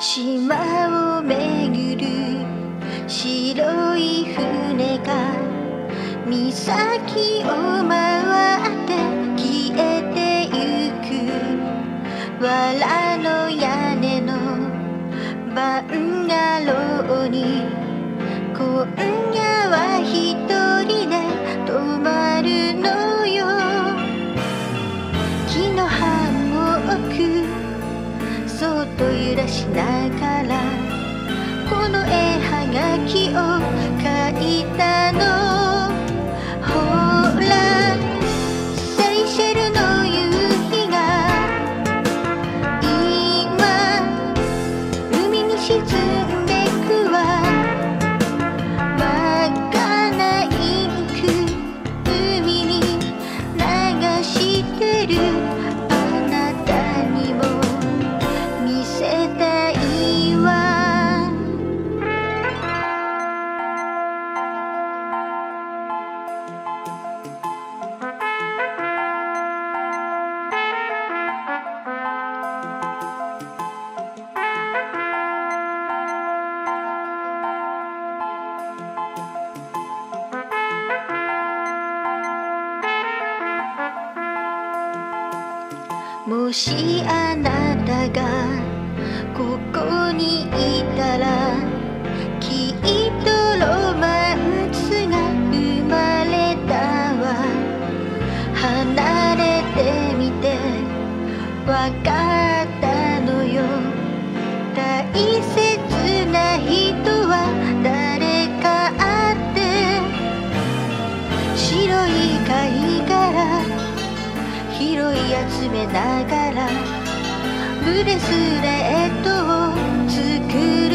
島を巡る白い船が岬を回って消えてゆく。笑しながらこの絵はがきをもしあなたがここにいたらきっとロマンスが生まれたわ。離れてみてわかったのよ。大切な人い集めながらブレスレットを作る